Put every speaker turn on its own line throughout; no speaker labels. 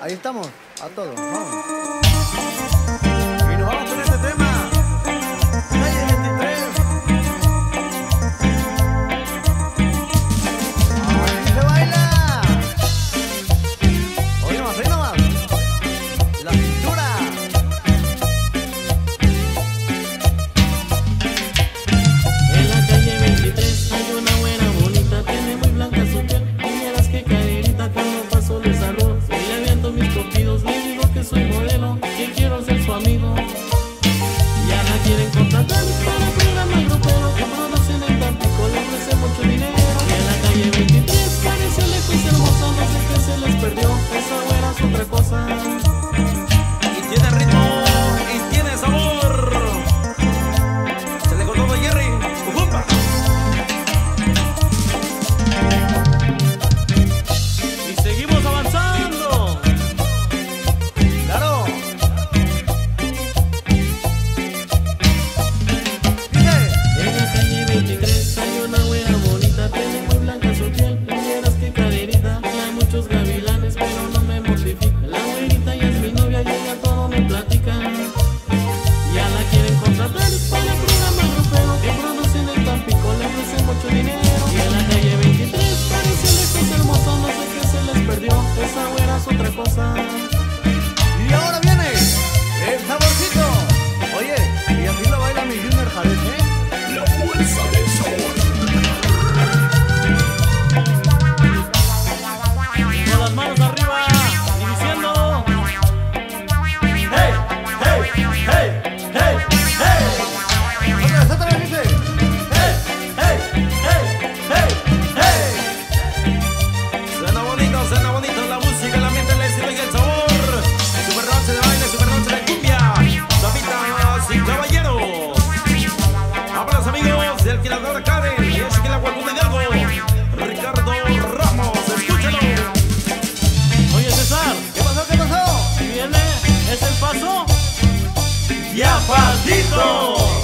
Ahí estamos, a todos. Vamos.
Otra cosa.
Del
ese que la Guacuna Hidalgo. Ricardo Ramos, escúchalo.
Oye César,
¿Qué pasó? ¿Qué pasó?
viene, es el paso.
¡Ya pasito!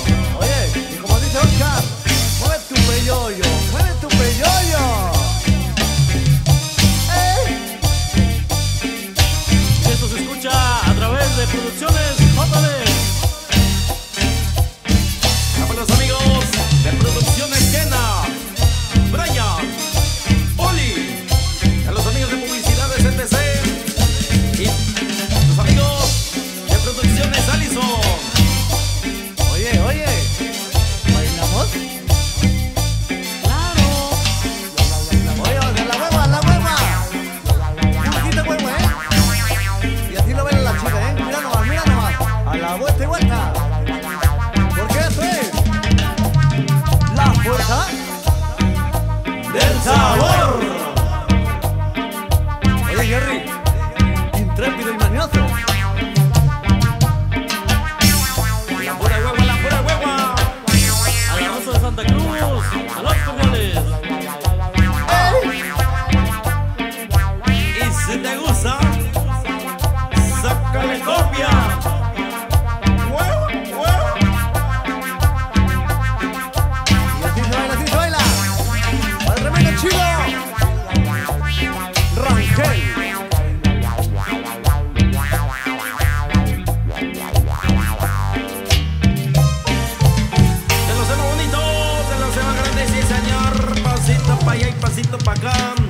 Pasito para.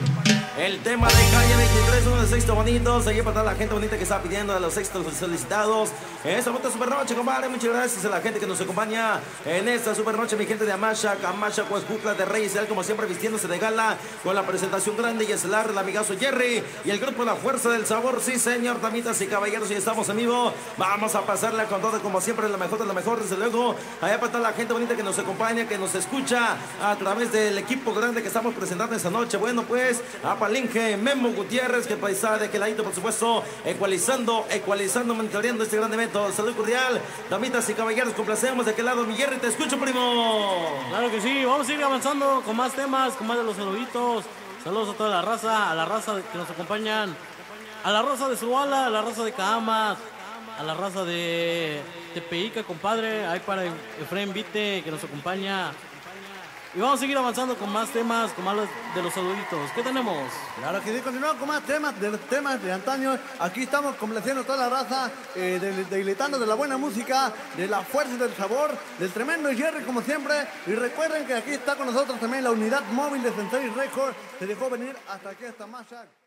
El tema de calle 23, uno de sexto bonitos. Ahí para toda la gente bonita que está pidiendo de los sextos solicitados. En esta bonita super noche, compadre. Muchas gracias a la gente que nos acompaña en esta super noche. Mi gente de Amasha, Camacha, Cuescucla de Reyes, como siempre, vistiéndose de gala con la presentación grande y estelar del amigazo Jerry y el grupo La Fuerza del Sabor. Sí, señor, damitas y caballeros, y estamos en vivo. Vamos a pasarla con todo, como siempre, la mejor de la mejor, desde luego. Allá para toda la gente bonita que nos acompaña, que nos escucha a través del equipo grande que estamos presentando esta noche. Bueno, pues, a Palinge, Memo Gutiérrez, que paisa de aquel ladito, por supuesto, ecualizando, ecualizando, monitoreando este gran evento. Salud cordial, damitas y caballeros, complacemos de aquel lado. Mi Jerry, te escucho, primo.
Claro que sí, vamos a ir avanzando con más temas, con más de los saluditos. Saludos a toda la raza, a la raza que nos acompañan, a la raza de Zuala, a la raza de Camas, a la raza de Tepeica, compadre. Ahí para Efraín Vite que nos acompaña. Y vamos a seguir avanzando con más temas, con más de los saluditos. ¿Qué tenemos?
Claro que sí, continuamos con más temas de temas de antaño. Aquí estamos complaciendo toda la raza, eh, de la buena música, de la fuerza y del sabor, del tremendo Jerry como siempre. Y recuerden que aquí está con nosotros también la unidad móvil de Sensei Record. Se dejó venir hasta aquí, hasta Mashak.